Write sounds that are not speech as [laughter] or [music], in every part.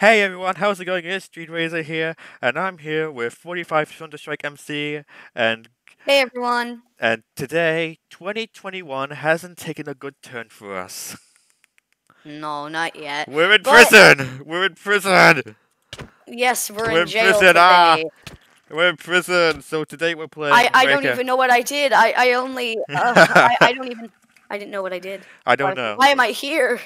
Hey everyone, how's it going? It's Street Razor here, and I'm here with 45 Thunderstrike MC, and Hey everyone. and today, 2021 hasn't taken a good turn for us. No, not yet. We're in But- prison! We're in prison! Yes, we're, We're in jail prison, ah. today. We're in prison! So today we're playing I, I don't even know what I did. I, I only [laughs] uh, I, I don't even I didn't know what I did. I don't Why- know. Why am I here?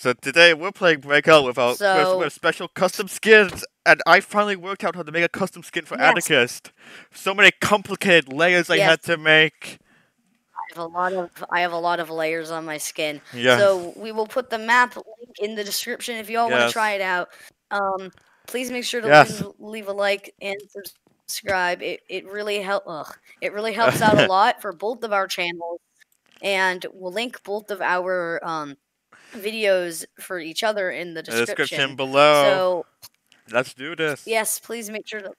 So today we're playing Breakout with our So- with special custom skins, and I finally worked out how to make a custom skin for Yes. Atticus. So many complicated layers I had to make. I have a lot of I have a lot of layers on my skin. Yeah. So we will put the map link in the description if you all want to try it out. Um, please make sure to Yes. leave, leave a like and subscribe. It it really help. Ugh, it really [laughs] helps out a lot for both of our channels, and we'll link both of our um videos for each other in the The description. description below. So Let's do this. yes, please make sure to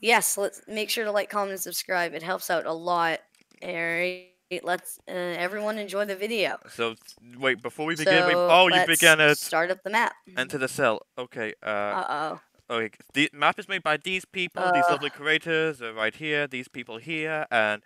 yes, let's make sure to like, comment, and subscribe. It helps out a lot. Alright, let's uh, everyone enjoy the video. So wait, before we begin, wait, So, oh, you began it. Start up the map. Enter the cell. Okay. Uh. Uh oh. Okay. The map is made by these people. these Uh. lovely creators are right here. These people here, and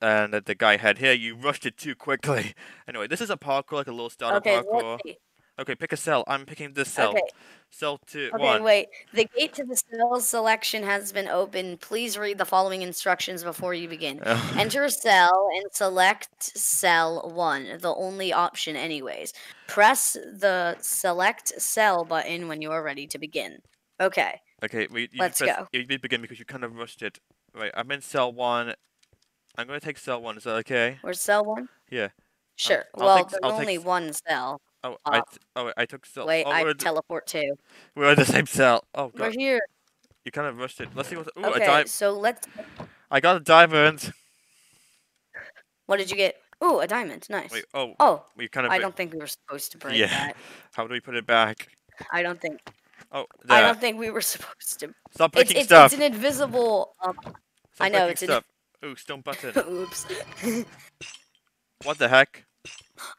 and uh, the guy had here. You rushed it too quickly. [laughs] Anyway, this is a parkour, like a little starter Okay, parkour. let's see. Okay, pick a cell. I'm picking this cell. Okay, Cell two, okay, one. wait. The gate to the cell selection has been opened. Please read the following instructions before you begin. [laughs] Enter a cell and select cell 1, the only option, anyways. Press the select cell button when you are ready to begin. Okay, Okay, we, you Let's press- go. You begin because you kind of rushed it. Right, I'm in cell one. I'm gonna take cell one. Is that okay? Or cell 1? Yeah. Sure. I'll well, take there's I'll only one cell. Oh, I Uh, oh, I took cell. Wait, oh, I teleport too. we're in the same cell. Oh god. We're here. you kind of rushed it. Let's see what. Ooh, a Okay, dive. so let's. I got a diamond. What did you get? Ooh, a diamond. Nice. Wait. Oh, Oh, we kind of. I don't think we were supposed to break Yeah. that. [laughs] How do we put it back? I don't think. Oh, I don't think we were [laughs] supposed to. Stop It's breaking it's, stuff. it's an invisible. Um, I know, it's an- stuff. Ooh, stone button. [laughs] oops. [laughs] what the heck?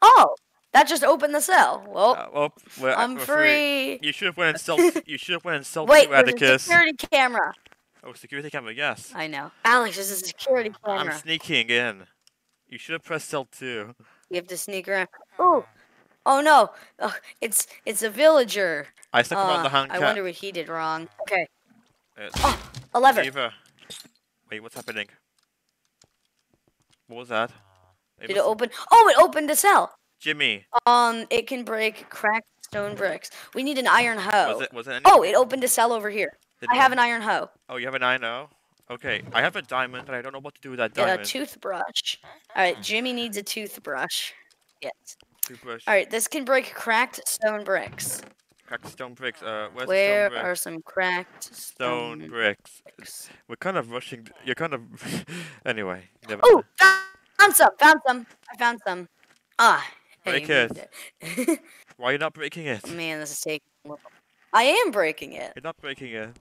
oh, that just opened the cell. Well, Uh, well, we're, I'm we're free. You should have went and cell. [laughs] you should have went and cell Wait, two, there's a Atticus. security camera. Oh, security camera. Yes. I know. Alex, there's a security camera. I'm sneaking in. You should have pressed cell two. You have to sneak around. Oh, oh no! Ugh, it's it's a villager. I stuck around the Uh, hand I wonder what he did wrong. Okay, Uh, Oh, a lever. Eva. Wait, what's happening? What was that? Did it must- open? Oh, it opened the cell. Jimmy. Um, it can break cracked stone bricks. We need an iron hoe. Was it? Was it? Any- Oh, it opened a cell over here. did I it- have an iron hoe. Oh, you have an iron hoe. Okay, I have a diamond, and I don't know what to do with that Get a toothbrush. All right, Jimmy needs a toothbrush. Yes. Toothbrush. All right, this can break cracked stone bricks. Cracked stone bricks. Uh, where's Where stone are some cracked Stone stone bricks. bricks? We're kind of rushing. You're kind of. [laughs] anyway. Oh, found some. Found some. I found some. Ah. Break hey, it. Why are you not breaking it? [laughs] Man, this is taking. I am breaking it. You're not breaking it.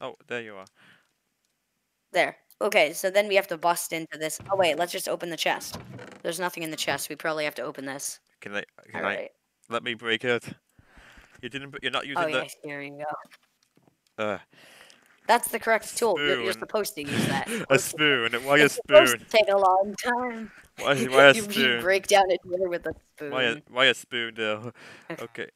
Oh, there you are. There. Okay, so then we have to bust into this. Oh wait, let's just open the chest. There's nothing in the chest. We probably have to open this. Can I? Can All I? right. Let me break it. You didn't. You're not using Oh the. yes, here you go. Uh, That's the correct tool. You're, you're supposed to use that. [laughs] a spoon. Why a spoon? to take a long time. Why, [laughs] why a you, you spoon? break down a door with a spoon. Why a, why a spoon though? Okay. Okay.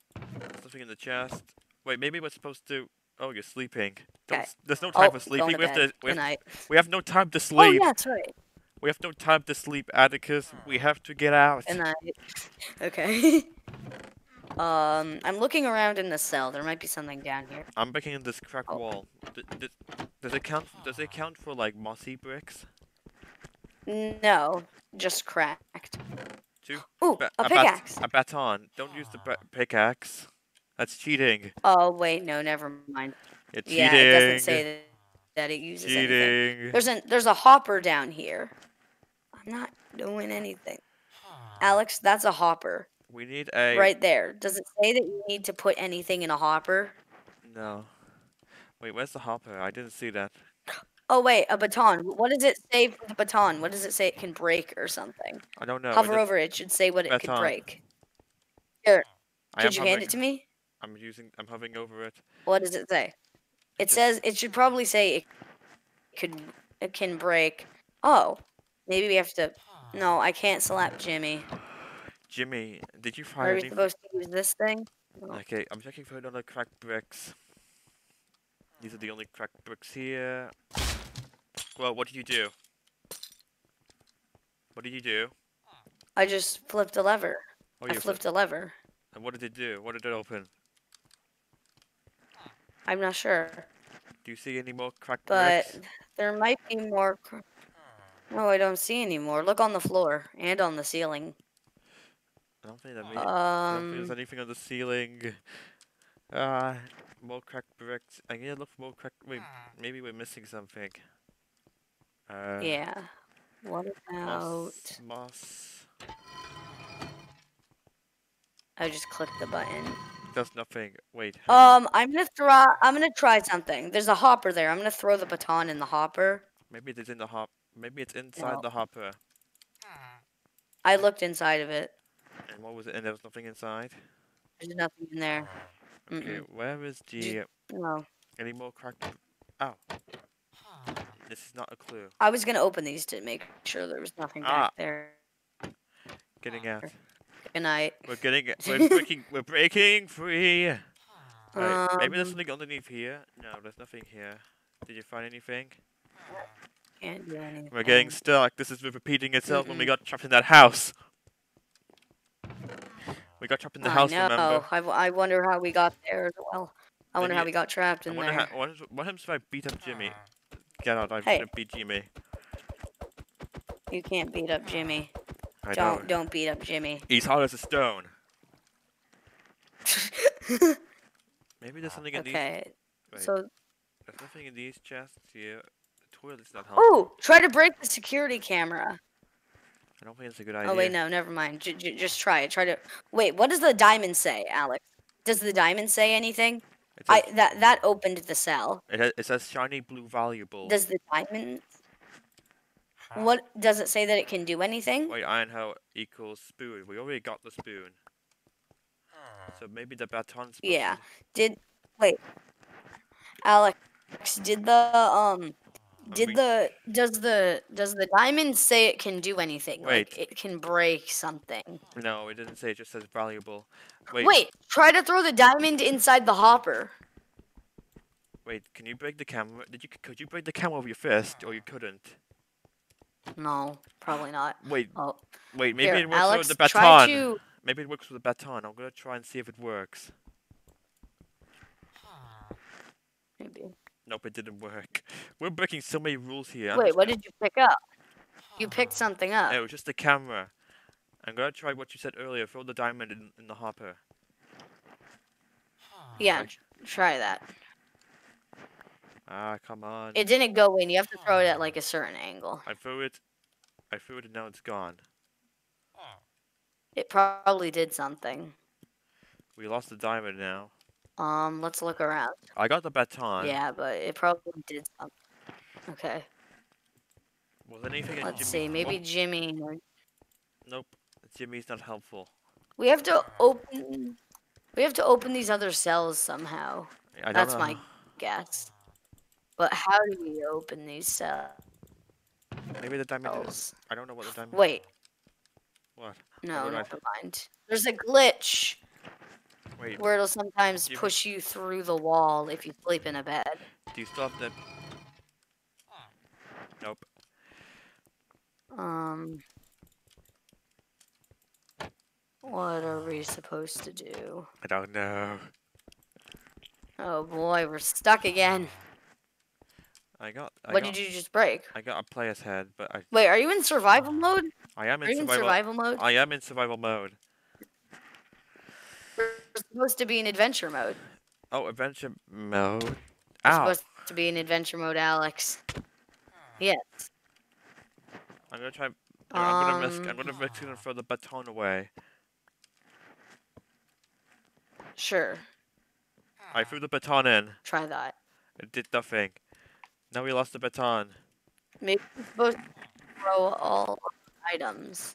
Something in the chest. Wait, maybe we're supposed to. Oh, you're sleeping. Don't Okay. There's no time oh, for sleeping. We have to. We have, we have no time to Oh sleep. yeah, that's right. We have no time to sleep, Atticus. We have to get out. Good night. Okay. [laughs] um, I'm looking around in the cell. There might be something down here. I'm breaking in this crack Oh. wall. D- d- does it count? Does it count for like mossy bricks? No, just cracked. Two. Ooh, Ba- a pickaxe. a baton. Don't use the pickaxe. That's cheating. Oh wait, no, never mind. You're cheating. Yeah, it doesn't say that, that it uses anything. cheating. There's a there's a hopper down here. I'm not doing anything. Alex, that's a hopper We need a. right there. Does it say that you need to put anything in a hopper? No. Wait, where's the hopper? I didn't see that. Oh wait, a baton. What does it say for the baton? What does it say it can break or something? I don't know. Hover just- over it. it should say what it could break. Here, I could you hand it to me? I'm using. I'm hovering over it. What does it say? It Just- says it should probably say it could it can break. Oh, maybe we have to. No, I can't slap Jimmy. Jimmy, did you Are find we any? supposed to use this thing? Oh. Okay, I'm checking for another cracked bricks. These are the only cracked bricks here. Well, what did you do? What did you do? I just flipped a lever. Oh, I you flipped a lever. And what did it do? What did it open? I'm not sure, Do you see any more cracked but bricks? But there might be more. No, oh, I don't see any more. Look on the floor and on the ceiling. I don't think that means. I don't think Um, there's anything on the ceiling. Ah, more cracked bricks. I need to look for more cracked. Wait, maybe we're missing something. Uh, yeah. What about? Moss. Moss. I just clicked the button. Does nothing. Wait. on. Um, I'm gonna throw. I'm gonna try something. There's a hopper there. I'm gonna throw the baton in the hopper. Maybe it's in the hop. Maybe it's inside No. the hopper. I looked inside of it. And what was it? And there was nothing inside. There's nothing in there. Okay, Mm-mm. where is the No. any more cracked? Oh, this is not a clue. I was gonna open these to make sure there was nothing Ah. back there. Getting out. Good night. We're getting. We're [laughs] breaking. We're breaking free. Right. Maybe there's Um, something underneath here. No, there's nothing here. Did you find anything? Can't do anything. We're getting stuck. This is repeating itself when we got trapped in that house. We got trapped in the I house, know. remember? I, w- I wonder how we got there as well. I Then wonder how we got trapped I in wonder there. how, what, is, what happens if I beat up Jimmy? Ah. Get out, I Hey. shouldn't beat Jimmy. You can't beat up Jimmy. I don't know. don't beat up Jimmy. He's hard as a stone. [laughs] Maybe there's something in these. okay. So there's nothing in these chests here. The toilet's not helping. oh, try to break the security camera. I don't think it's a good idea. Oh wait, no, never mind. J- j- just try it. Try to wait. What does the diamond say, Alex? Does the diamond say anything? It I that that opened the cell. it, ha- it says shiny blue valuable. Does the diamond? What does it say that it can do anything? Wait, iron hoe equals spoon. We already got the spoon. So maybe the baton's Yeah. to- Did wait, Alex? Did the um? Did we- the does the does the diamond say it can do anything? Wait. Like it can break something. No, it didn't say. It just says valuable. Wait. Wait, try to throw the diamond inside the hopper. Wait. Can you break the camera? Did you? Could you break the camera with your fist, or you couldn't? No, probably not. Wait. Oh, Wait. Maybe here, it works Alex, with the baton. to. Maybe it works with the baton. I'm gonna try and see if it works. Maybe. Nope, it didn't work. We're breaking so many rules here. I'm Wait, just what did you pick up? You picked something up. It was just the camera. I'm gonna try what you said earlier. Throw the diamond in, in the hopper. Yeah, tr- try that. Ah, come on. It didn't go in. You have to throw it at like a certain angle. I threw it. I threw it and now it's gone. It probably did something. We lost the diamond now. Um, let's look around. I got the baton. Yeah, but it probably did something. Okay, Was anything let's Jimmy- see. Maybe oh, Jimmy. or- nope. Jimmy's not helpful. We have to open. We have to open these other cells somehow. I don't That's know. my guess. But how do we open these cells? Maybe the diamond is. I don't know what the diamond. Wait, What? no, never mind. There's a glitch Wait. where it'll sometimes You- push you through the wall if you sleep in a bed. Do you still have the? Nope. Um, what are we supposed to do? I don't know. Oh boy, we're stuck again. I got. I what got, did you just break? I got a player's head, but I. Wait, are you in survival mode? I am Are in you in survival. survival mode? I am in survival mode. Supposed to be in adventure mode. Oh, adventure mode. We're supposed to be in adventure mode, Alex. Yes. I'm gonna try. I'm gonna risk. I'm Um, gonna risk and throw the baton away. Sure. I threw the baton in. Try that. It did nothing. Now we lost the baton. Maybe we're supposed to throw all items.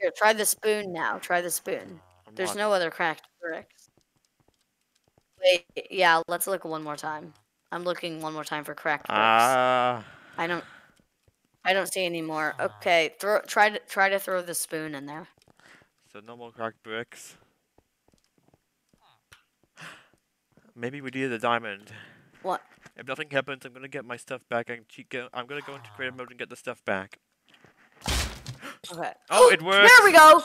Here, try the spoon now. Try the spoon. I'm There's no other cracked bricks. Wait, yeah, let's look one more time. I'm looking one more time for cracked bricks. Ah. I don't. I don't see any more. Okay, throw. Try to try to throw the spoon in there. So no more cracked bricks. Maybe we need a diamond. What? If nothing happens, I'm gonna get my stuff back and cheat go I'm gonna go into creative mode and get the stuff back. Okay. Oh, it worked! [gasps] There we go.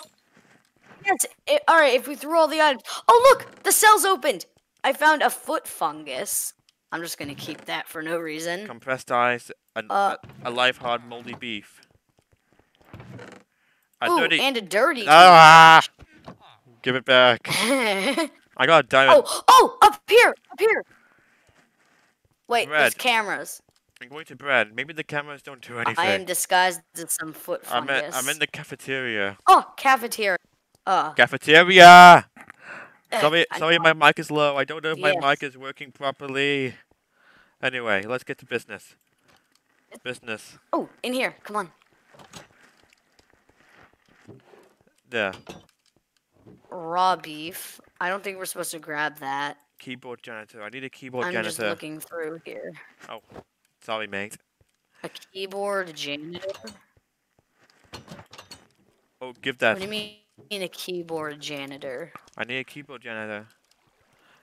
Yes. It, all right. If we threw all the items. Oh look, the cell's opened. I found a foot fungus. I'm just gonna keep that for no reason. Compressed ice, and Uh, a, a live hard moldy beef. A Ooh, dirty. and a dirty. ah! Give it back. [laughs] I got a diamond. oh, oh, up here, up here. Wait, there's cameras. I'm going to bread. Maybe the cameras don't do anything. I am disguised as some foot I'm, fungus. I'm in the cafeteria. Oh, cafeteria. Uh, Cafeteria! eh, Sorry, I sorry, my mic is low. I don't know if my mic is working properly. Anyway, let's get to business. Business. Oh, in here. Come on. There. Raw beef. I don't think we're supposed to grab that. Keyboard janitor. I need a keyboard I'm just janitor. looking through here. Oh, sorry, mate. A keyboard janitor? Oh, give that. What do you mean a keyboard janitor? I need a keyboard janitor.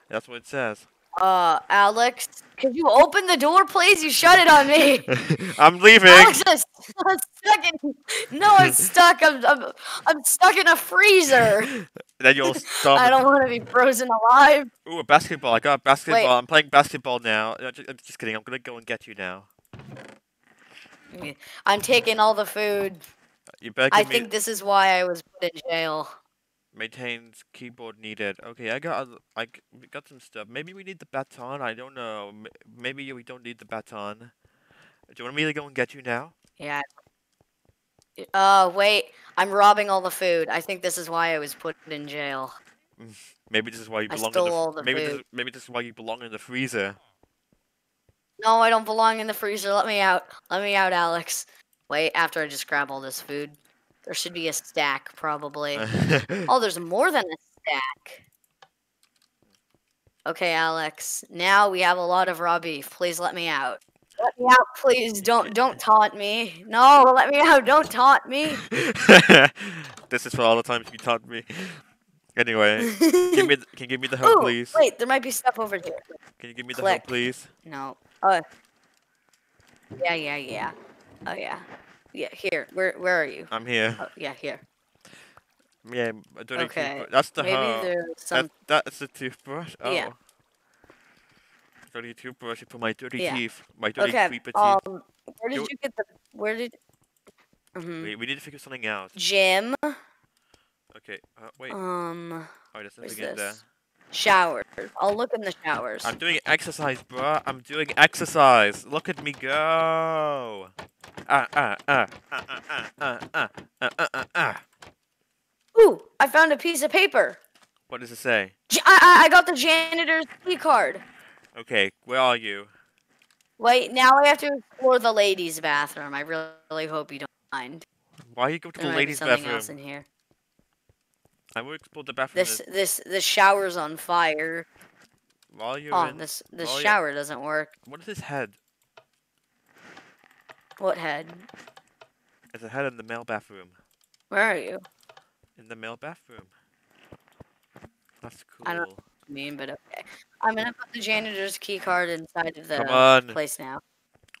That's what it says. Uh, Alex, could you open the door, please? You shut it on me. [laughs] I'm leaving. Alex, I'm, I'm stuck in. No, I'm stuck. I'm, I'm, I'm stuck in a freezer. [laughs] then you'll stop. I don't want to be frozen alive. Ooh, a basketball. I got a basketball. I'm playing basketball now. Uh, ju- uh, Just kidding. I'm gonna go and get you now. I'm taking all the food. You I think this is why I was put in jail. maintains keyboard needed. Okay, I got oth- I got some stuff. Maybe we need the baton. I don't know. Maybe we don't need the baton. Do you want me to go and get you now? Yeah. Uh, wait. I'm robbing all the food. I think this is why I was put in jail. [laughs] Maybe this is why you I belong in the. all the maybe food. is- maybe this is why you belong in the freezer. No, I don't belong in the freezer. Let me out. Let me out, Alex. Wait, after I just grab all this food. There should be a stack, probably. [laughs] oh, there's more than a stack. Okay, Alex. Now we have a lot of raw beef. Please let me out. Let me out, please. Don't don't taunt me. No, let me out. Don't taunt me. [laughs] this is for all the times you taught me. Anyway, give me can you give me the help, Ooh, [laughs] please? wait, there might be stuff over here. Can you give me the help, please? No. Oh. Yeah, yeah, yeah. Oh yeah. Yeah, here. Where where are you? I'm here. Oh, yeah, here. Yeah, I don't Okay, Keep, that's the Maybe there's some That, that's the toothbrush. Oh. Yeah. Dirty toothbrush for my dirty Yeah. teeth. My dirty Okay. creeper teeth. Um where did You- you get the where did Mhm. Wait, we need to figure something out. Jim. Okay. Uh, wait. Um oh, there's nothing in there. This? showers. I'll look in the showers. I'm doing exercise, bruh. I'm doing exercise. Look at me go. Ah ah ah ah ah ah ah ah ah ah ah ah. Ooh, I found a piece of paper. What does it say? J- I, I got the janitor's key card. Okay, where are you? Wait, now I have to explore the ladies' bathroom. I really, really hope you don't mind. Why you go to There the ladies' something bathroom? else in here. I will explore the bathroom. This this the shower's on fire. While you're Oh, in. this this while you're- shower doesn't work. What is his head? What head? It's a head in the male bathroom. Where are you? In the male bathroom. That's cool. I don't- I mean, but okay. I'm gonna put the janitor's key card inside of the Come on. place now.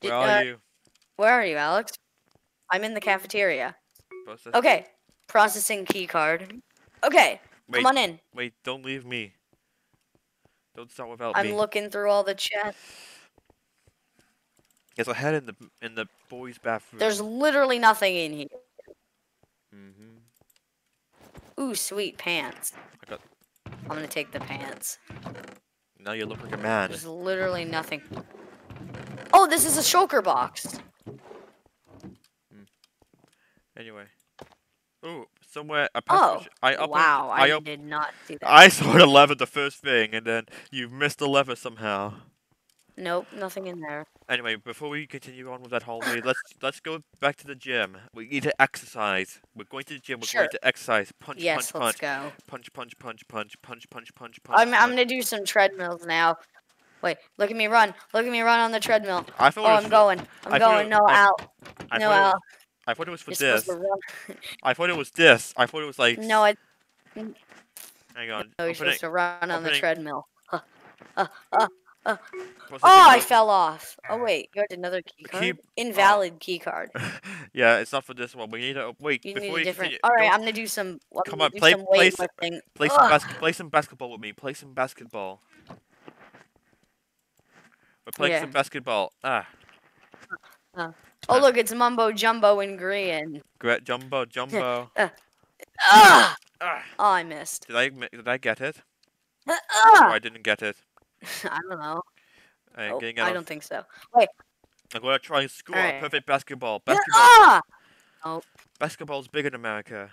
Where D- are uh, you? Where are you, Alex? I'm in the cafeteria. Okay, processing key card. Okay, Wait, come on in. wait, don't leave me. Don't start without I'm me. looking through all the chests. There's a head in the in the boys' bathroom. There's literally nothing in here. Mm-hmm. Ooh, sweet pants. I got. I'm gonna take the pants. Now you look like a man. There's literally nothing. Oh, this is a shulker box. Anyway. Ooh, somewhere Oh. I opened. wow, I, I, did not see that. I [laughs] saw the lever the first thing, and then you missed the lever somehow. Nope, nothing in there. Anyway, before we continue on with that hallway, [sighs] let's let's go back to the gym. We need to exercise. We're going to the gym. We're Sure. going to exercise. Punch, Yes, punch, let's punch, go. punch, punch, punch, punch, punch, punch, punch, punch. I'm I'm gonna do some treadmills now. Wait, look at me run. Look at me run on the treadmill. I thought Oh, I'm going. I'm I going. No, out. No, thought, it, Al. was- I thought it was for You're this. [laughs] I thought it was this. I thought it was like. No, I. Hang on. No, you're supposed to run on the treadmill. Uh, uh, uh. Oh, I fell off. Oh wait, you had another key card. Keep- Invalid key card. [laughs] yeah, it's not for this one. We need to wait You before need a you different. continue- All right, don't- I'm gonna do some. I'm Come on, play- some play s- weightlifting. Play some, bas- play some basketball with me. Play some basketball. We're playing Yeah. some basketball. Ah, Oh look, it's mumbo jumbo in green. great jumbo, jumbo. Ah! ah, Oh, I missed. did I did I get it? Or Ah! I didn't get it. [laughs] I don't know. I'm Oh, I don't think so. Wait. I'm gonna try and score a perfect basketball. Basketball, Ah! basketball's big in America.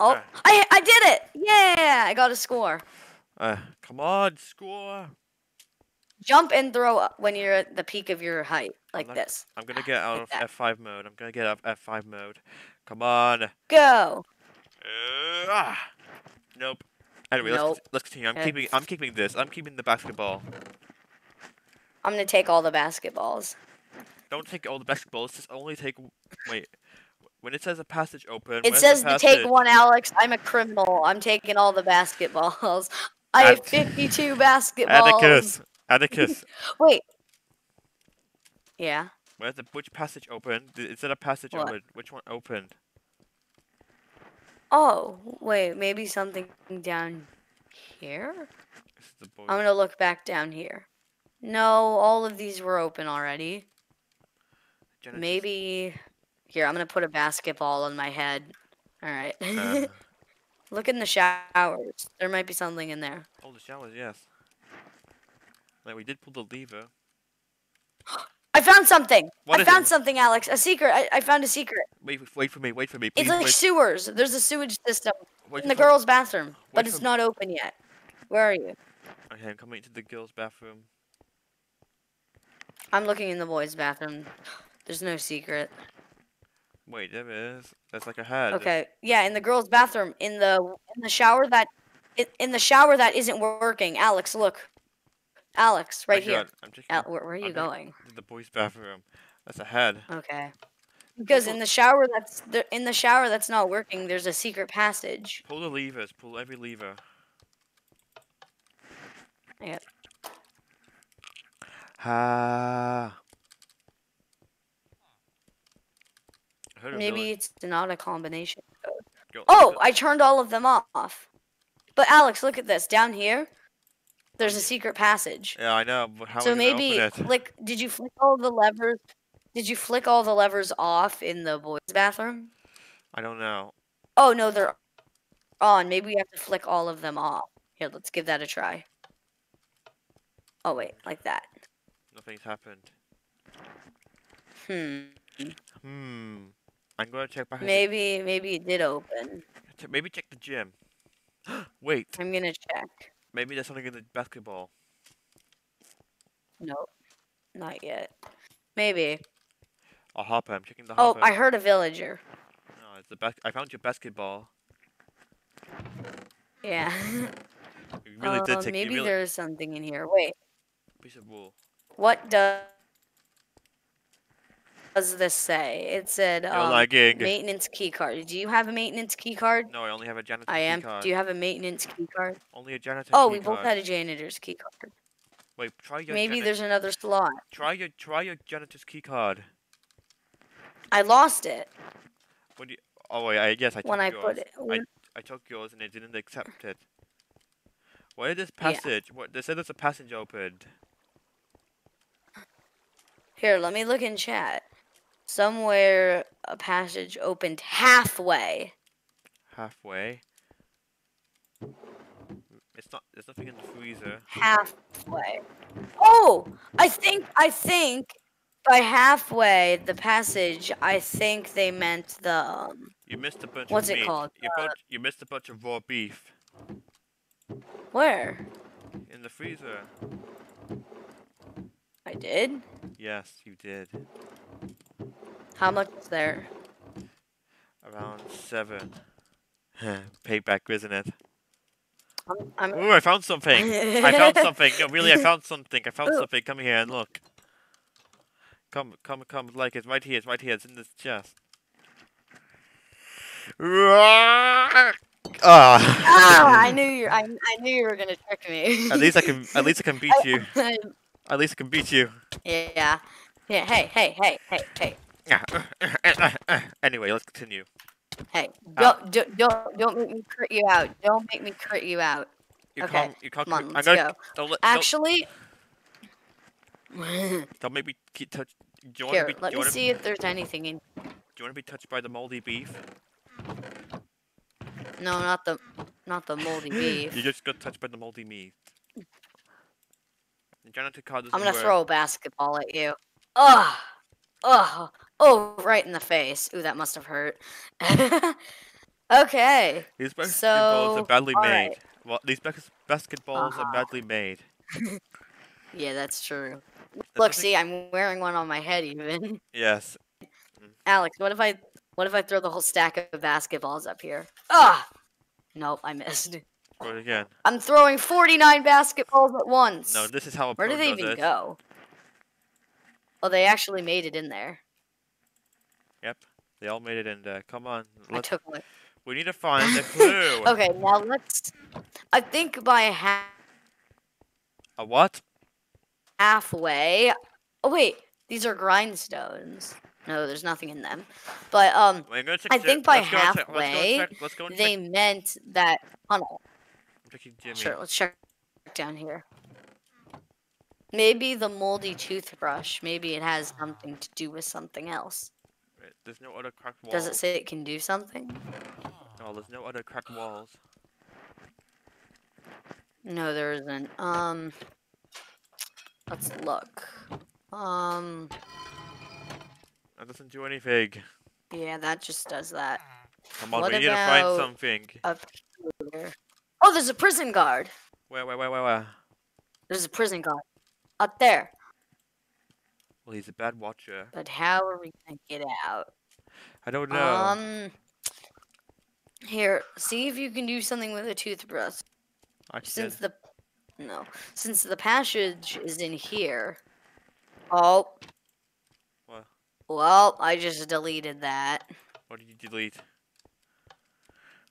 Oh, Alright. I I did it! Yeah, I got a score. Uh, come on, score. Jump and throw up when you're at the peak of your height, like this. I'm gonna get out Like of F5 mode. I'm gonna get out of F5 mode. Come on. Go. Uh, ah. Nope. Anyway, let's, Nope. let's continue. I'm Okay. keeping. I'm keeping this. I'm keeping the basketball. I'm gonna take all the basketballs. Don't take all the basketballs. Just only take. Wait. When it says a passage open. It says to take one, Alex. I'm a criminal. I'm taking all the basketballs. [laughs] I have 52 basketballs. Atticus. Atticus. [laughs] Wait. Yeah. Where's the which passage open? Is it a passage What? open? Which one opened? Oh, wait. Maybe something down here? This is the boy. I'm gonna look back down here. No, all of these were open already. Genesis- Maybe. Here, I'm gonna put a basketball on my head. All right. Uh, [laughs] Look in the showers. There might be something in there. oh, the showers. Yes. Like we did pull the lever. I found something. What I found it? something, Alex. A secret. I, I found a secret. Wait, wait for me. Wait for me. Please It's like wait. sewers. There's a sewage system wait in the girls' bathroom, but it's not open yet. Where are you? Okay, I'm coming to the girls' bathroom. I'm looking in the boys' bathroom. There's no secret. Wait, there is. That's like a head. Okay. Yeah, in the girls' bathroom, in the in the shower that in, in the shower that isn't working. Alex, look. Alex, right My here. God, I'm checking Al, where, where are you I'm going? the boys' bathroom. That's ahead. Okay. Because in the shower that's the, in the shower that's not working, there's a secret passage. Pull the levers. Pull every lever. Yeah. Ha. I Maybe it's not a combination. Go- Oh, go- I turned all of them off. But Alex, look at this. Down here, there's a secret passage. Yeah, I know. But how so are you gonna maybe flick did you flick all the levers? Did you flick all the levers off in the boys' bathroom? I don't know. Oh no, they're on. Maybe we have to flick all of them off. Here, let's give that a try. Oh wait, like that. Nothing's happened. Hmm. Hmm. I'm gonna check back. Maybe maybe it did open. Maybe check the gym. [gasps] Wait. I'm gonna check. Maybe there's something in the basketball. Nope. Not yet. Maybe. A hopper. I'm checking the Oh. I heard a villager. No, it's the bas- I found your basketball. Yeah. [laughs] You really did Uh, take. maybe really, there's something in here. Wait. piece of wool. What does does this say? It said um, lagging. maintenance key card. Do you have a maintenance key card? No, I only have a janitor's I am. card. Do you have a maintenance key card? Only a janitor's Oh, key we both card. had a janitor's key card. Wait, try your. Maybe there's another slot. Try your try your janitor's key card. I lost it do you? Oh wait, I, yes, I took when I yours. put it. I when- I took yours and it didn't accept it. Where is this Yeah. passage? What they said there's a passage opened. Here, let me look in chat. Somewhere a passage opened halfway. Halfway. It's not. There's nothing in the freezer. Halfway. Oh, I think I think by halfway the passage. I think they meant the. Um, You missed a bunch What's of it meat. called? You, bunch, you missed a bunch of raw beef. where? in the freezer. I did. Yes, you did. How much is there? Around seven. [laughs] Payback, isn't it? I'm, I'm Ooh, I found something. I found [laughs] something. No, really, I found something. I found Ooh. something. Come here and look. Come, come, come. Like it's right here. It's right here. It's in this chest. Ah! Ah, I [laughs] knew you. I, I knew you were gonna trick me. At least I can. At least I can beat you. At least I can beat you. yeah. Yeah. Hey. Hey. Hey. Hey. Hey. [laughs] anyway, let's continue. Hey. Ah. Don't, don't don't don't make me crit you out. Don't make me crit you out. You Okay, can't. You can't. Come on. I'm Let's gonna. go. Don't, let, Actually, [laughs] don't make me keep touch. Do you want here. to be? Let do you me see if there's anything in. Do you want to be touched by the moldy beef? No, not the not the moldy [laughs] beef. You just got touched by the moldy meat. I'm gonna throw a basketball at you. Ugh. Ugh. Oh, right in the face. Ooh, that must have hurt. [laughs] okay. These basketballs So, are badly made. right. Well, these bas- basketballs Uh-huh. are badly made. [laughs] Yeah, that's true. There's Look, see, I'm wearing one on my head even. [laughs] Yes. Alex, what if I what if I throw the whole stack of basketballs up here? Ah! Nope, I missed. Go it again. I'm throwing 49 basketballs at once. No, this is how a Where do they even it. go? Oh, they actually made it in there. Yep. They all made it in there. Come on. I took one. we need to find the [laughs] clue. Okay, now let's. I think by half. A what? halfway. Oh wait, these are grindstones. No, there's nothing in them. But um, check I think by let's check- halfway, Let's check. Let's and they check. meant that tunnel. I'm checking Jimmy. Sure, let's check down here. Maybe the moldy toothbrush. Maybe it has something to do with something else. There's no other cracked walls. Does it say it can do something? No, there's no other cracked walls. No, there isn't. Um, let's look. Um, That doesn't do anything. yeah, that just does that. Come on, What we need to find something. Up here. Oh, there's a prison guard. Where, where, where, where, where? There's a prison guard up there. Well, he's a bad watcher. But how are we gonna get out? I don't know. Um, here, see if you can do something with a toothbrush. I can. Since the no, since the passage is in here. Oh. What? Well, I just deleted that. What did you delete?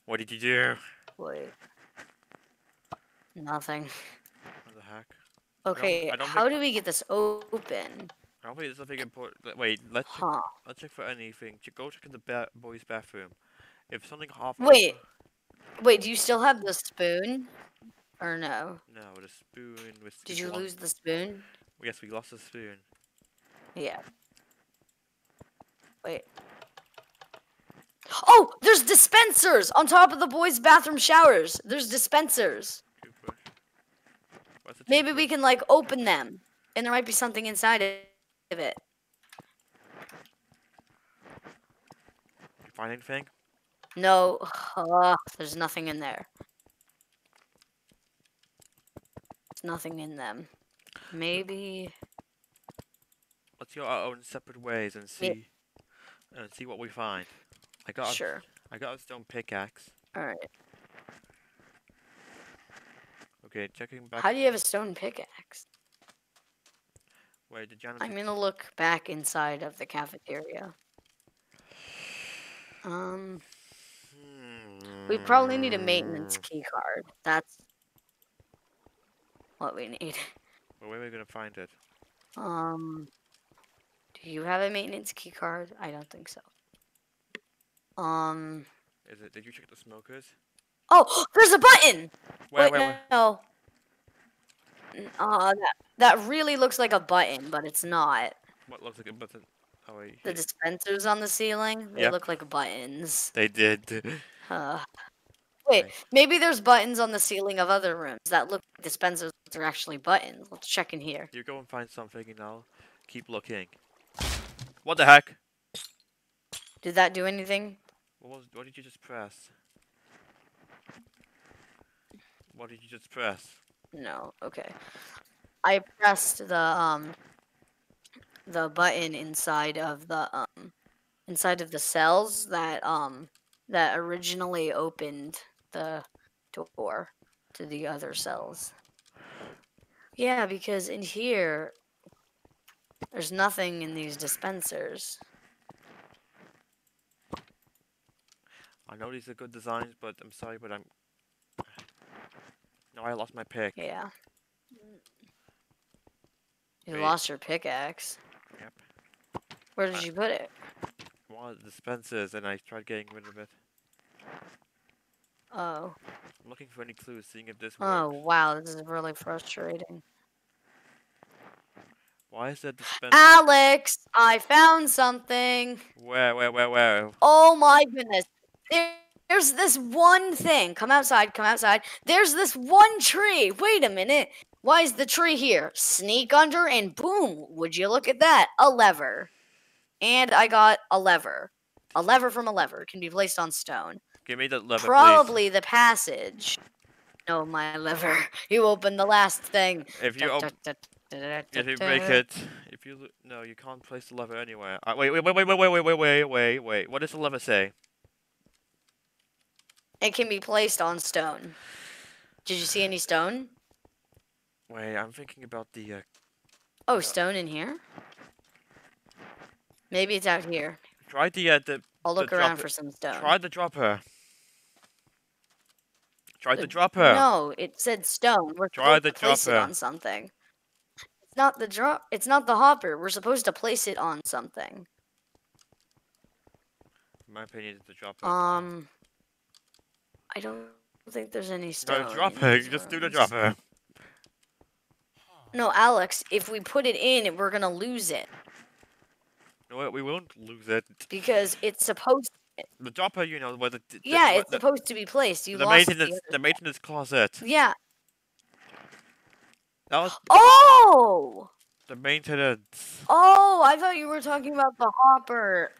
What did you do? Wait. Nothing. What the heck? Okay, I don't how think- do we get this open? Think there's something important. Wait, let's check, Huh. let's check for anything. Go check in the ba- boys' bathroom. If something half. Wait. Wait, do you still have the spoon? Or no? No, the spoon was. Did you lose the spoon? Yes, we lost the spoon. Yeah. Wait. Oh, there's dispensers on top of the boys' bathroom showers. There's dispensers. Toothbrush. What's the Maybe we can like open them, and there might be something inside of it. You find anything? No, uh, there's nothing in there. There's nothing in them. Maybe. Let's go our own separate ways and Yeah. see. And see what we find. I got. Sure. I got a stone pickaxe. All right. Okay, checking back. How do you have a stone pickaxe? Wait, did Jonathan? I'm gonna look back inside of the cafeteria. Um, we probably need a maintenance Hmm. key card. That's what we need. Well, where are we gonna find it? Um, do you have a maintenance key card? I don't think so. Um, Is it? Did you check the smokers? oh, there's a button. Where, Wait, where, no, where? no. Uh, that that really looks like a button, but it's not. What looks like a button? Oh wait. The dispensers on the ceiling, they Yep. look like buttons. They did. [laughs] Uh, wait, maybe there's buttons on the ceiling of other rooms that look like dispensers are actually buttons. Let's check in here. You go and find something, and I'll keep looking. What the heck? Did that do anything? What was? What did you just press? What did you just press? No. Okay. I pressed the um the button inside of the um inside of the cells that um that originally opened the door to the other cells. Yeah, because in here there's nothing in these dispensers. I know these are good designs, but I'm sorry, but I'm. No, I lost my pick. Yeah. You Wait. lost your pickaxe. Yep. Where did Uh, you put it? One of the dispensers, and I tried getting rid of it. Oh. I'm looking for any clues, seeing if this Oh works. wow, this is really frustrating. Why is that dispenser? Alex, I found something. Where, where, where, where? Oh my goodness. There- There's this one thing. Come outside, come outside. There's this one tree. Wait a minute. Why is the tree here? Sneak under and boom. Would you look at that? A lever. And I got a lever. A lever from a lever can be placed on stone. Give me that lever, please. Probably the passage. No, my lever. [laughs] You open the last thing. If you op- if you break it, if you no, you can't place the lever anywhere. Uh, wait, wait, wait, wait, wait, wait, wait, wait, wait. What does the lever say? It can be placed on stone. Did you see any stone? Wait, I'm thinking about the. Uh, Oh, stone in here? Maybe it's out here. try the uh, the I'll look drop around for some stone. try the dropper. Try the The- dropper. No, it said stone. We're Try the to place it dropper. on something. It's not the drop. It's not the hopper. We're supposed to place it on something. In my opinion, it's the dropper. Um, I don't think there's any stone. no dropper. Just do the dropper. No, Alex. If we put it in, we're gonna lose it No, we won't lose it. because it's supposed. The dropper, you know, where the, the Yeah, where it's the, supposed to be placed. You the lost maintenance the. the maintenance closet. Yeah. That was [gasps] Oh. the maintenance. Oh, I thought you were talking about the hopper.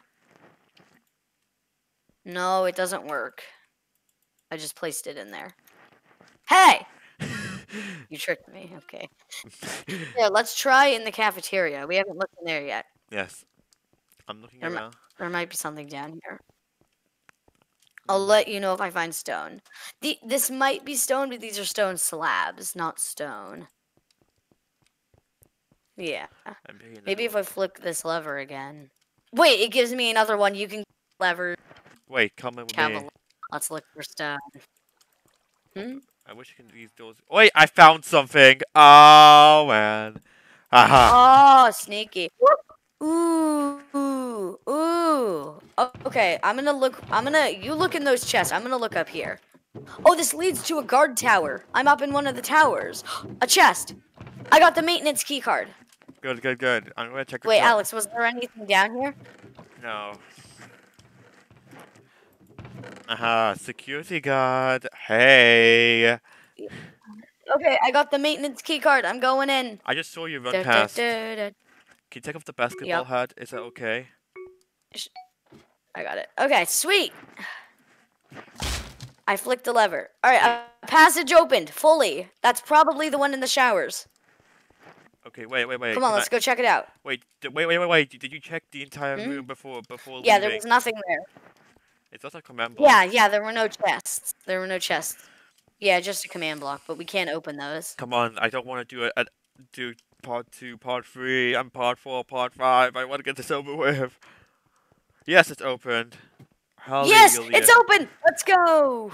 No, it doesn't work. I just placed it in there. Hey! You tricked me. Okay. yeah, [laughs] let's try in the cafeteria. We haven't looked in there yet. yes. I'm looking There around. There might be something down here. I'll let you know if I find stone. The this might be stone, but these are stone slabs, not stone. Yeah. Maybe if I flick this lever again. Wait, it gives me another one. You can lever. Wait, come in with me. Let's look for stone. Hmm? I wish I could these doors. Wait, I found something. Oh man. Haha. Oh, sneaky. Ooh, ooh, ooh. Okay, I'm gonna look. I'm gonna. You look in those chests. I'm gonna look up here. Oh, this leads to a guard tower. I'm up in one of the towers. A chest. I got the maintenance key card. Good, good, good. I'm gonna check. the Wait. Alex, was there anything down here? No. Aha, security guard. Hey. Okay, I got the maintenance key card. I'm going in. I just saw you run Da, past. da, da. Can you take off the basketball Yep. hat? Is that okay? I got it. Okay, sweet. I flicked the lever. All right, a passage opened fully. That's probably the one in the showers. Okay, wait, wait, wait. Come on, can let's go check it out. Wait, wait, wait, wait, wait. Did you check the entire Hmm? room before before Yeah, there was nothing there. It's not a command block. Yeah, yeah, there were no chests. There were no chests. Yeah, just a command block, but we can't open those. Come on, I don't want to do it. Do part two, part three, and part four, part five. I want to get this over with. Yes, it's opened. Yes, it's open. Let's go.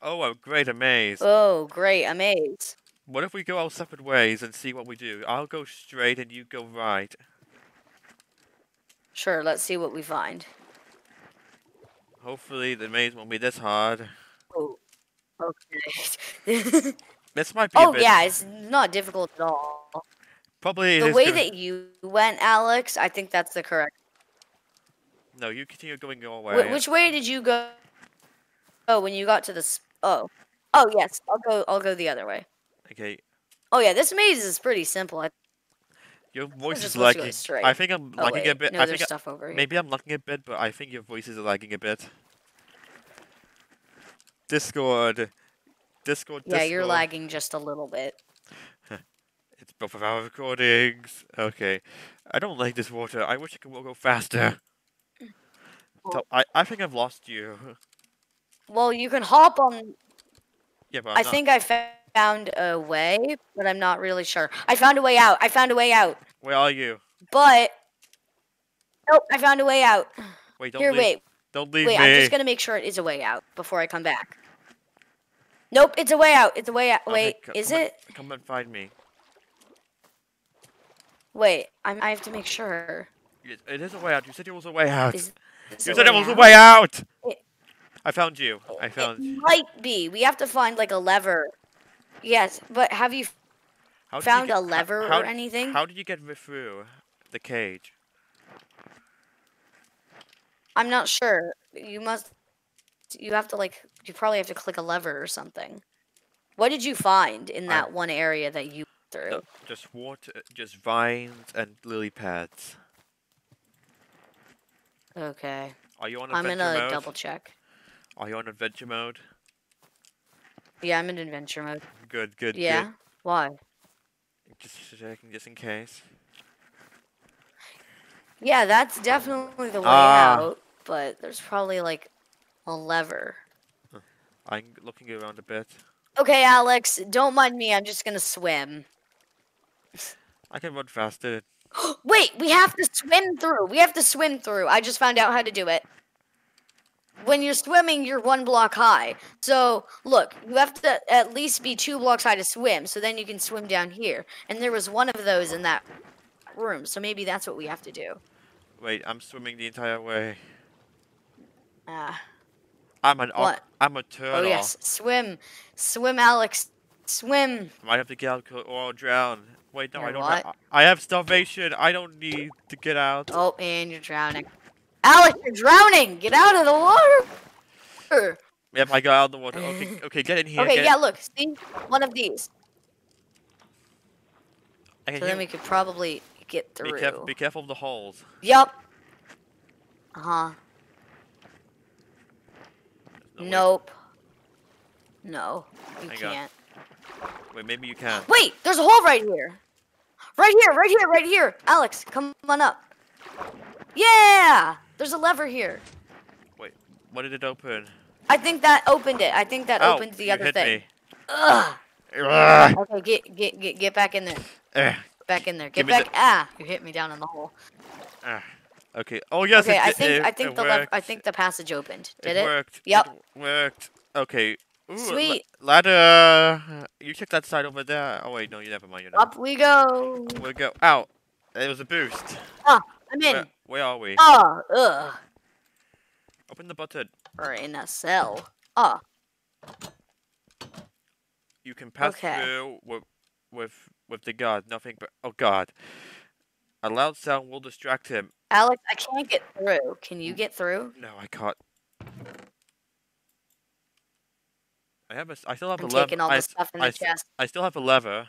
Oh, a great amaze. Oh, great, amaze. What if we go our separate ways and see what we do? I'll go straight and you go right. Sure, let's see what we find. Hopefully the maze won't be this hard. Oh, okay. [laughs] This might be a oh bit. yeah, it's not difficult at all. Probably The way gonna- that you went, Alex, I think that's the correct. No, you continue going your Wh- way. which way did you go? Oh, when you got to this. Oh, oh yes, I'll go. I'll go the other way. Okay, Oh yeah, this maze is pretty simple. I, your voice is supposed to go lagging. I think I'm oh lagging wait, a bit. no, I think I- stuff over here. maybe I'm lagging a bit, but I think your voices are lagging a bit. Discord. Discord. Yeah, you're lagging just a little bit. [laughs] It's both of our recordings. Okay. I don't like this water. I wish it could go faster. So, I, I think I've lost you. Well, you can hop on. Yeah, but I'm I not- think I fa- found a way, but I'm not really sure. I found a way out. I found a way out. Where are you? But nope, I found a way out. Wait, don't Here, leave. wait, Don't leave wait. me. I'm just gonna make sure it is a way out before I come back. Nope, it's a way out. It's a way out. Wait, co- is come and- it? come and find me. Wait, I'm, I have to make sure. It, it is a way out. You said it was a way out. Is, is you said it was a way out. It- I found you. I found. It might be. We have to find like a lever. Yes, but have you How did you found get- a lever how, or anything? How did you get through the cage? I'm not sure. You must. You have to like. You probably have to click a lever or something. What did you find in I- that one area that you through? No, just water, just vines and lily pads. Okay, Are you on I'm adventure gonna mode? double check. Are you on adventure mode? Yeah, I'm in adventure mode. Good, good, Yeah. Why? Just checking, just in case. Yeah, that's definitely the way Ah. out. But there's probably like a lever. I'm looking around a bit. Okay, Alex, don't mind me. I'm just gonna swim. I can run faster. [gasps] Wait, we have to swim through. We have to swim through. I just found out how to do it. When you're swimming, you're one block high. So, look, you have to at least be two blocks high to swim. So then you can swim down here. And there was one of those in that room. So maybe that's what we have to do. Wait, I'm swimming the entire way. Ah. I'm an. What? I'm a turtle. oh, yes. Swim. Swim, Alex. Swim. Might have to get out or I'll drown. Wait, no, I You're don't. what? ha- I I have starvation. I don't need to get out. Oh, and you're drowning. Alex, you're drowning. Get out of the water. Yep, I got out of the water. Okay, [sighs] okay, get in here. Okay, yeah, look. See? One of these. I can So then we could probably get be, through. be careful of the holes. Yup. Uh huh. There's no way- Nope. No, you Hang can't. Wait, maybe you can. Wait, there's a hole right here. Right here, right here, right here. Alex, come on up. Yeah! There's a lever here. Wait, what did it open? I think that opened it. I think that Ow, opened the you other hit thing. Me. Ugh. Ugh. Okay, get get get get back in there. Eh, Back in there. Get back. Ah, you hit me down in the hole. ah. Okay. Oh yes. okay, it, I think it, I think the lever. I think the passage opened. Did it? worked. Yep. It worked. Okay. Ooh, Sweet. ladder. You check that side over there. Oh wait, no, you never mind. You're not. Up we go. We go. out. It was a boost. Ah, I'm in. Where are we? Ah, ugh. Open the button. Or in a cell. Ah, You can pass Okay. through with, with with the god. Nothing but oh god. A loud sound will distract him. Alex, I can't get through. Can you get through? No, I can't. I have a. I still have I'm a lever. taking all I, the stuff in I the s- chest. I still have a lever.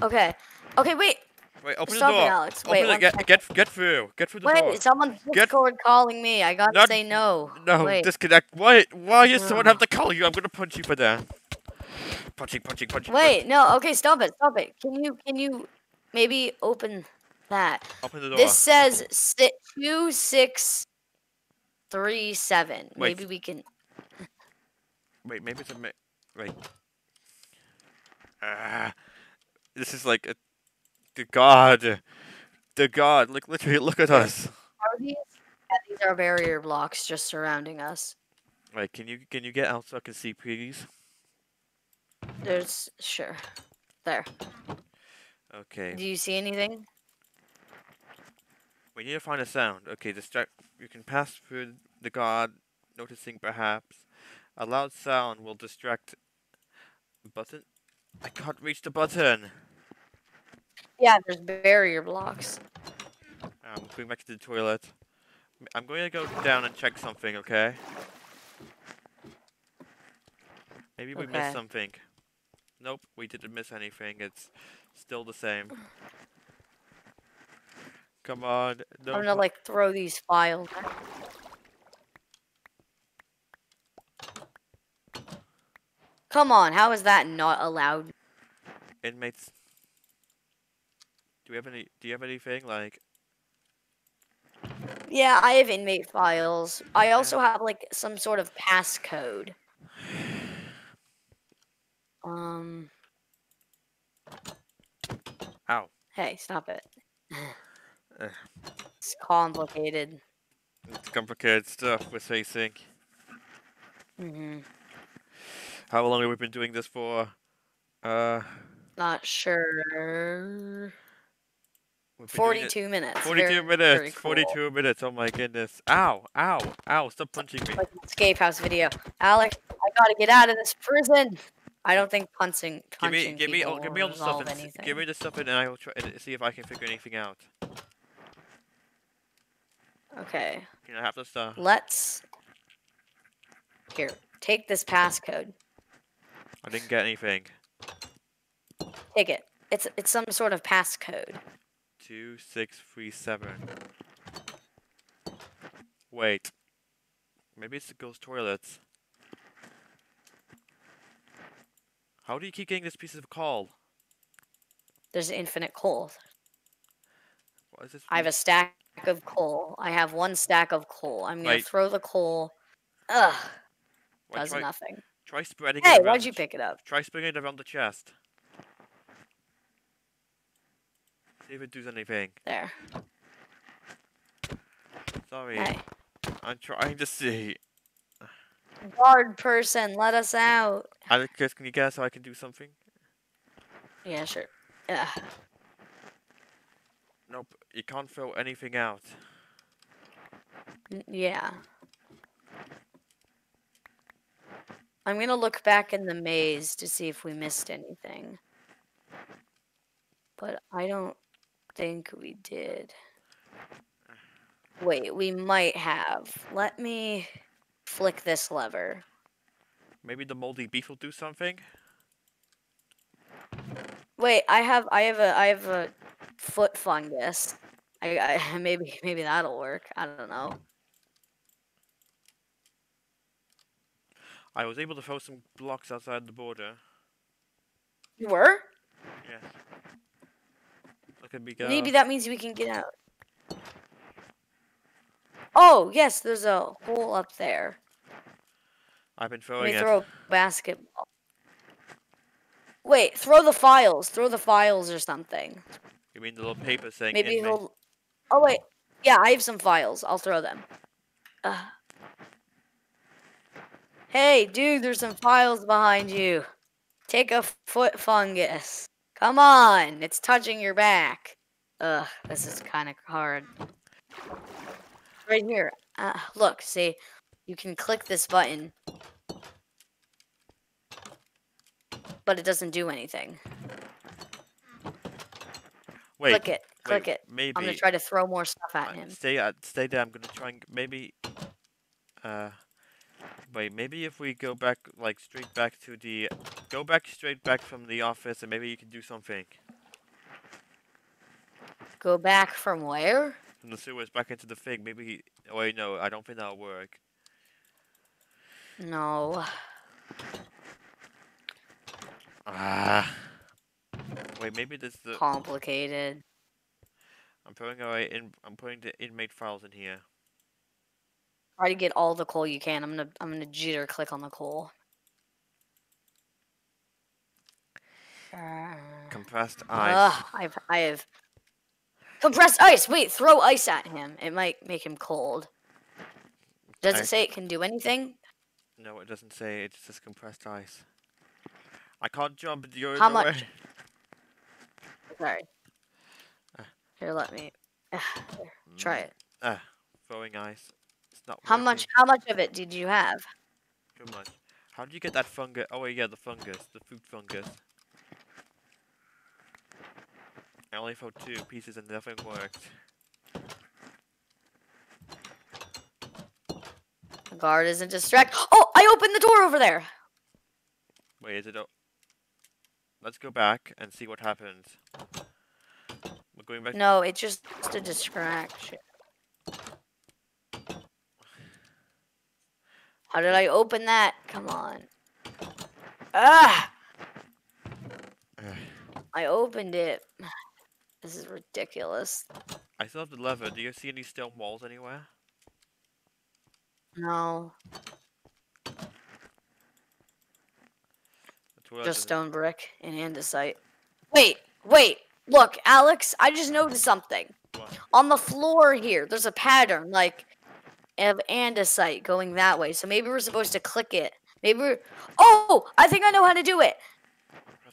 Okay. Okay, wait. Wait, open Stop the it, door. Alex. Open Wait, it. one Get second. get get through. Get through the door. Wait, someone's Get- Discord calling me. I gotta Not- say no. No, Wait. disconnect. Wait, why is someone have to call you? I'm gonna punch you for that. Punching, punching, punching. Wait, no. Okay, stop it. Stop it. Can you can you maybe open that? Open the door. This says si- two six three seven. Wait. Maybe we can. [laughs] Wait, maybe it's a wait. Ah, this is like a, the god, the god. Look, literally, look at us. Are these? Yeah, these are barrier blocks just surrounding us. Wait, can you can you get out so I can see, please? There's sure. There. Okay. Do you see anything? We need to find a sound. Okay, distract. You can pass through the god, noticing perhaps a loud sound will distract. Button. I can't reach the button. Yeah, there's barrier blocks. I'm going back to the toilet. I'm going to go down and check something. Okay. Maybe we Okay. missed something. Nope, we didn't miss anything. It's still the same. Come on. No. I'm gonna like throw these files. Come on, how is that not allowed? Inmates. Do we have any? Do you have anything like? Yeah, I have inmate files. I also have like some sort of passcode. Um. Ow. Hey, stop it. It's complicated. It's complicated stuff we're facing. hmm How long have we been doing this for? Uh, Not sure. we've been doing it- 42 minutes. 42 Very- minutes. very cool. 42 minutes. Oh my goodness. Ow. Ow. Ow. Stop punching me. Like escape house video. Alex, I gotta get out of this prison. I don't think punching, Give me, give me, all, give me all the stuff. And, anything. give me the stuff, and I will try and see if I can figure anything out. Okay, Can I have the stuff? let's. Here, take this passcode. I didn't get anything. Take it. It's it's some sort of passcode. Two six three seven. Wait. Maybe it's the ghost toilets. How do you keep getting this piece of coal? There's infinite coal. What is this? I have a stack of coal. I have one stack of coal. I'm gonna Wait. throw the coal. Ugh, does try, nothing. try spreading Hey, it around. why'd you pick it up? Try spreading it around the chest. See if it does anything. There. Sorry, I'm trying to see. guard person, let us out. Alex, can you guess how I can do something? Yeah, sure. Yeah. Nope, you can't throw anything out. N- Yeah. I'm gonna look back in the maze to see if we missed anything. But I don't think we did. Wait, we might have. Let me flick this lever. Maybe the moldy beef will do something? Wait, I have I have a I have a foot fungus. I, I [laughs] maybe maybe that'll work. I don't know. I was able to throw some blocks outside the border. You were? Yes. Look at me. Maybe that means we can get out. Oh, yes, there's a hole up there. I've been Let throwing me it. throw a basketball. Wait, throw the files. Throw the files or something. You mean the little paper thing? Maybe he'll. Oh, wait. Yeah, I have some files. I'll throw them. Hey, dude, there's some files behind you. Take a foot fungus. Come on, it's touching your back. Ugh, this is kind of hard. Right here. Uh, look, see, you can click this button, but it doesn't do anything. Wait, click it. Click wait, it. Maybe. I'm gonna try to throw more stuff at uh, him. Stay at stay there. I'm gonna try and maybe. Uh, wait. Maybe if we go back, like straight back to the, go back straight back from the office, and maybe you can do something Go back from where? from the sewers back into the thing. Maybe. He, oh wait, no. I don't think that'll work. No. Ah. Wait. Maybe this the. Complicated. I'm putting away in. I'm putting the inmate files in here. Try to get all the coal you can. I'm gonna I'm gonna jitter click on the coal. Compressed ice. Ugh, I've I have compressed ice. Wait, throw ice at him. It might make him cold. Does I- it say it can do anything? No, it doesn't say. It says compressed ice. I can't jump. You're in How the much? way. [laughs] Sorry. Uh. Here, let me. Here, try Mm, it. Ah, throwing ice. Not. How working much? How much of it did you have? Too much. How did you get that fungus? Oh wait, yeah, the fungus, the food fungus. I only found two pieces and nothing worked. The guard isn't distract. Oh, I opened the door over there. Wait, is it? O- Let's go back and see what happens. We're going back. No, it's just a distraction. How did I open that? Come on. Ah! I opened it. This is ridiculous. I still have the lever. Do you see any stone walls anywhere? No, just doesn't- stone brick and andesite. Wait, wait. Look, Alex, I just noticed something. What? On the floor here, there's a pattern like of andesite going that way. So maybe we're supposed to click it. Maybe we're Oh, I think I know how to do it.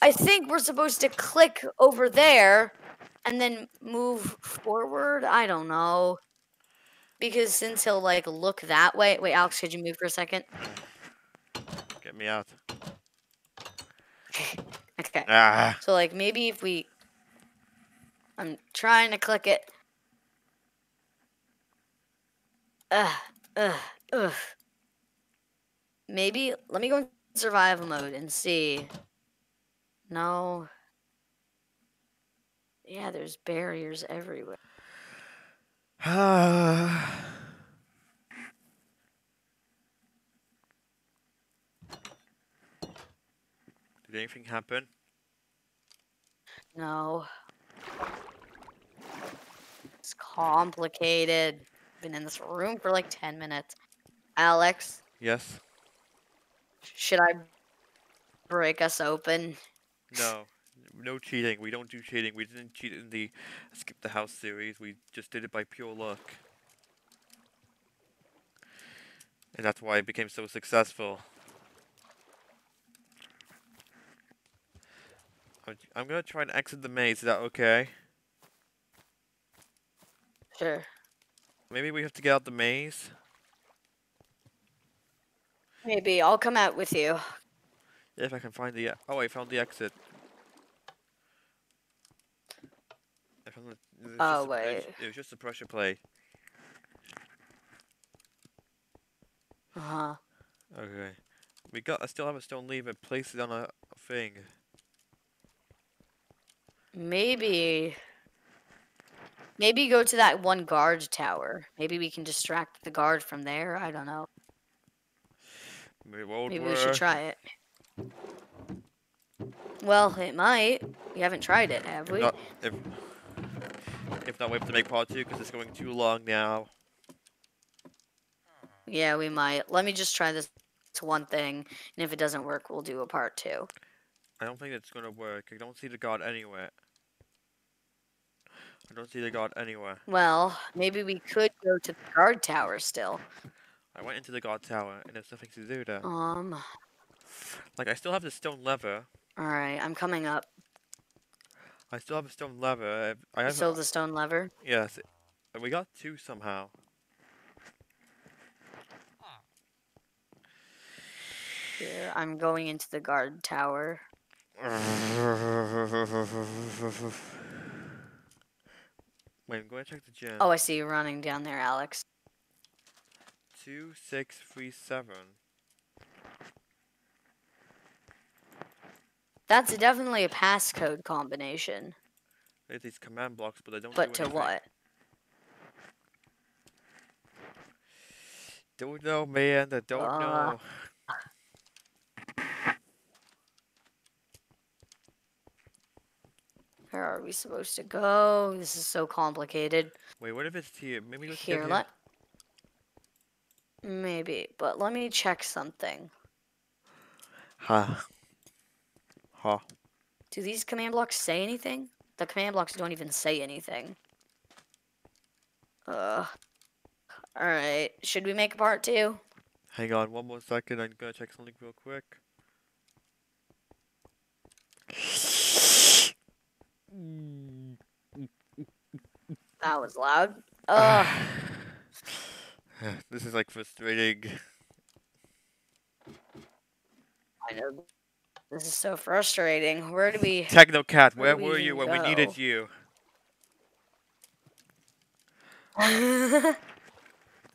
I think we're supposed to click over there and then move forward. I don't know. Because since he'll like look that way. Wait, Alex, could you move for a second? Get me out. [laughs] Okay. Ah. So like maybe if we I'm trying to click it. Ugh, ugh, ugh. Maybe let me go in survival mode and see. No. Yeah, there's barriers everywhere. [sighs] Did anything happen? No. It's complicated. Been in this room for like 10 minutes. Alex, Yes. should I break us open? No. No cheating. We don't do cheating. We didn't cheat in the Escape the House series. We just did it by pure luck. And that's why it became so successful. I'm, I'm gonna try and exit the maze. Is that okay? Sure. Maybe we have to get out the maze. Maybe I'll come out with you. If I can find the. Oh, I found the exit. I found the. Oh, just a- it was- wait. It was just a pressure plate. Uh huh. Okay. We got. I still have a stone lever. Place it on a, a thing. Maybe. Maybe go to that one guard tower. Maybe we can distract the guard from there. I don't know. Maybe, it we should try it. Well, it might. We haven't tried it, have If we? not, if, if not, we have to make part two because it's going too long now. Yeah, we might. Let me just try this one thing, and if it doesn't work, we'll do a part two. I don't think it's gonna work. I don't see the guard anywhere. I don't see the god anywhere. Well, maybe we could go to the guard tower still. I went into the guard tower and there's nothing to do there. Um, Like I still have the stone lever. all right, I'm coming up. I still have a stone lever. I I have. So the stone lever. yes. We got two somehow. Here, I'm going into the guard tower. [laughs] Wait, I'm going to check the gym. Oh, I see you running down there, Alex. Two six three seven. That's definitely a passcode combination. There's these command blocks, but I don't. But do to what? Don't know, man. I don't Uh, know. Where are we supposed to go? This is so complicated. Wait, what if it's here? Maybe let's Here, let. Maybe, but let me check something. Ha. Ha. Do these command blocks say anything? The command blocks don't even say anything. Ugh. Alright, should we make a part two? Hang on one more second. I'm gonna check something real quick. That was loud. [sighs] Ugh. [sighs] this is like frustrating. I know. This is so frustrating. Where do we. Technocat, Where where we were you even when we needed go? you? [laughs]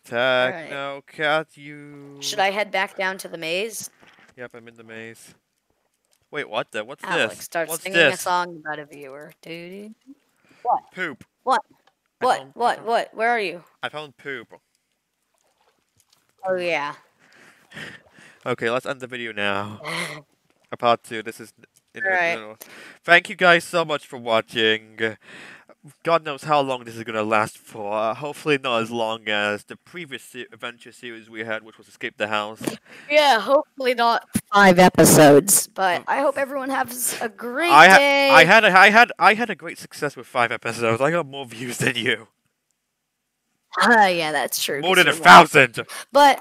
Technocat, you. Should I head back down to the maze? Yep, I'm in the maze. Wait, what the? What's Alex, this? start What's singing a this? song about a viewer. Dude. What? Poop. What? I What? found- What? found- What? Where are you? I found poop. Oh, yeah. [laughs] Okay, let's end the video now. [laughs] a part two. This is. You Alright. Thank you guys so much for watching. God knows how long this is gonna last for. Uh, hopefully not as long as the previous se- adventure series we had, which was Escape the House. Yeah, hopefully not five episodes. But I hope everyone has a great I ha- day. I had a, I had I had a great success with five episodes. I got more views than you, Ah, [laughs] yeah, that's true. More than a thousand. But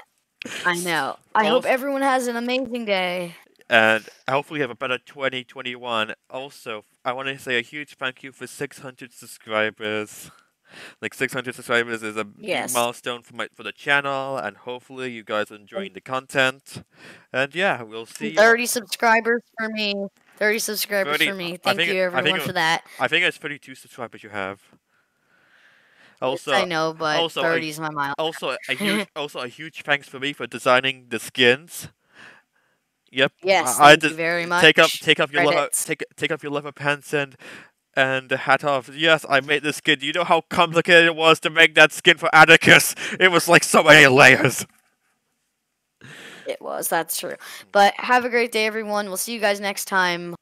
I know. I hope everyone has an amazing day. And hopefully have a better 2021. Also, I want to say a huge thank you for 600 subscribers. Like 600 subscribers is a Yes. milestone for my for the channel, and hopefully you guys are enjoying the content. And yeah, we'll see. You. 30 subscribers for me. 30 subscribers 30 for me. Thank think you, it- I think everyone, for that. I think it's 32 subscribers you have. Yes, Also, I know, but also a- 30 is my mile. also a huge, [laughs] also a huge thanks for me for designing the skins. Yep. Yes, I thank you very much. take up take up your leather take take up your leather pants and and hat off. Yes, I made this skin. You know how complicated it was to make that skin for Atticus? It was like so many layers. It was, that's true. But have a great day, everyone. We'll see you guys next time.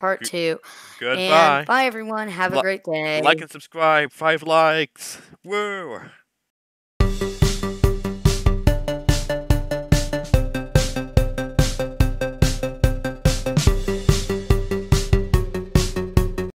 Part two. Goodbye. And bye, everyone. Have a great day. Like and subscribe. Five likes. Woo.